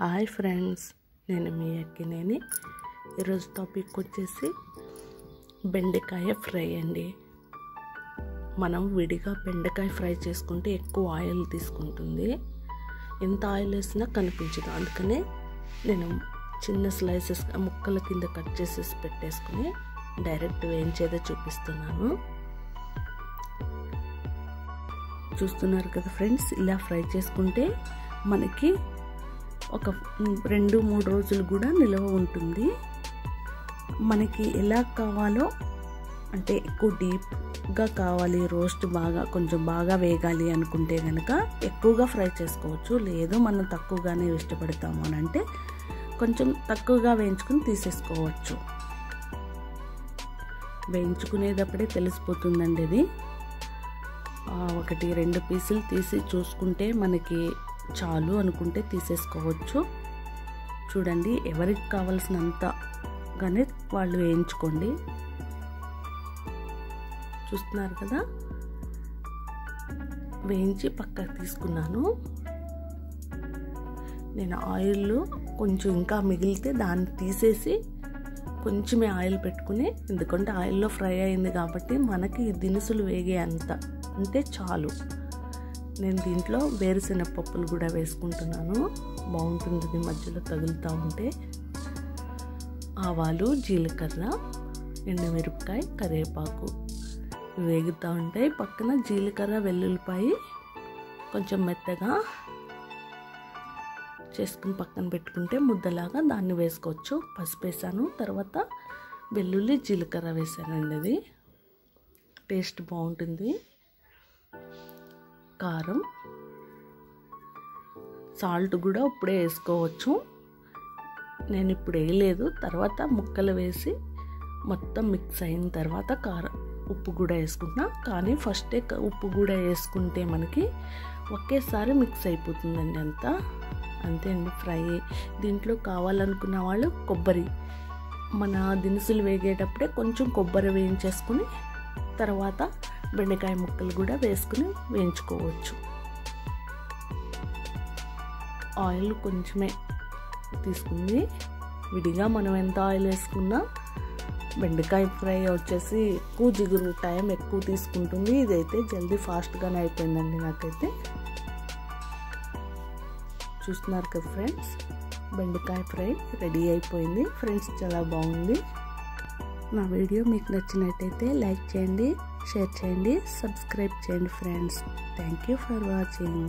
Hi friends నేను మీ అక్కినేని. ఈరోజు topic వచ్చేసి బెండకాయ ఫ్రై అండి. మనం విడిగా బెండకాయ ఫ్రై చేసుకుంటే ఎక్కువ ఆయిల్ తీసుకుంటుంది. ఎంత ఆయిల్ వేసినా కనిపించదు. అందుకనే నేను చిన్న స్లైసెస్ ముక్కల కింద కట్ చేసేసి పెట్టేసుకుని డైరెక్ట్ వేయించేదే చూపిస్తున్నాను. చూస్తున్నారు కదా ఫ్రెండ్స్ ఇలా ఫ్రై చేసుకుంటే మనకి ఒక రెండు మూడు రోజులు కూడా నిల్వ ఉంటుంది. మనకి ఎలా కావాలో అంటే ఎక్కువ డీప్గా కావాలి రోస్ట్ బాగా కొంచెం బాగా వేగాలి అనుకుంటే కనుక ఎక్కువగా ఫ్రై చేసుకోవచ్చు. లేదు మనం తక్కువగానే ఇష్టపడతాము అని అంటే కొంచెం తక్కువగా వేయించుకుని తీసేసుకోవచ్చు. వేయించుకునేటప్పుడే తెలిసిపోతుందండి ఇది ఒకటి రెండు పీసులు తీసి చూసుకుంటే మనకి చాలు అనుకుంటే తీసేసుకోవచ్చు. చూడండి ఎవరికి కావలసినంతగానే వాళ్ళు వేయించుకోండి. చూస్తున్నారు కదా? వేయించి పక్కకు తీసుకున్నాను. నేను ఆయిల్ కొంచెం ఇంకా మిగిలితే దాన్ని తీసేసి కొంచెమే ఆయిల్ పెట్టుకుని ఎందుకంటే ఆయిల్లో ఫ్రై అయింది కాబట్టి మనకి దినుసులు వేగే అంత అంటే చాలు. నేను దీంట్లో వేరుశెనగ పప్పులు కూడా వేసుకుంటున్నాను. బాగుంటుంది మధ్యలో తగులుతూ ఉంటే. ఆవాలు జీలకర్ర ఎండుమిరపకాయ కరివేపాకు. వేగుతూ ఉంటాయి పక్కన జీలకర్ర వెల్లుల్లిపాయ కొంచెం మెత్తగా చేసుకుని పక్కన పెట్టుకుంటే ముద్దలాగా దాన్ని వేసుకోవచ్చు. పసుపు వేసాను తర్వాత వెల్లుల్లి జీలకర్ర వేసానండి అది. టేస్ట్ బాగుంటుంది. కారం సాల్ట్ కూడా ఇప్పుడే వేసుకోవచ్చు. నేను ఇప్పుడు వేయలేదు. తర్వాత ముక్కలు వేసి మొత్తం మిక్స్ అయిన తర్వాత కారం ఉప్పు కూడా వేసుకుంటున్నా. కానీ ఫస్టే ఉప్పు కూడా వేసుకుంటే మనకి ఒకేసారి మిక్స్ అయిపోతుందండి అంతా. అంతే అండి ఫ్రై. దీంట్లో కావాలనుకున్న వాళ్ళు కొబ్బరి మన దినుసులు వేగేటప్పుడే కొంచెం కొబ్బరి వేయించేసుకుని తర్వాత బెండకాయ ముక్కలు కూడా వేసుకుని వేయించుకోవచ్చు. ఆయిల్ కొంచెమే తీసుకుంది. విడిగా మనం ఎంత ఆయిల్ వేసుకున్నా బెండకాయ ఫ్రై వచ్చేసి ఎక్కువ జిగురు టైం ఎక్కువ తీసుకుంటుంది. ఇదైతే జల్దీ ఫాస్ట్గానే అయిపోయిందండి నాకైతే. చూస్తున్నారు కదా ఫ్రెండ్స్? బెండకాయ ఫ్రై రెడీ అయిపోయింది. ఫ్రెండ్స్ చాలా బాగుంది. నా వీడియో మీకు నచ్చినట్టయితే లైక్ చేయండి షేర్ చేయండి సబ్స్క్రైబ్ చేయండి friends. Thank you for watching.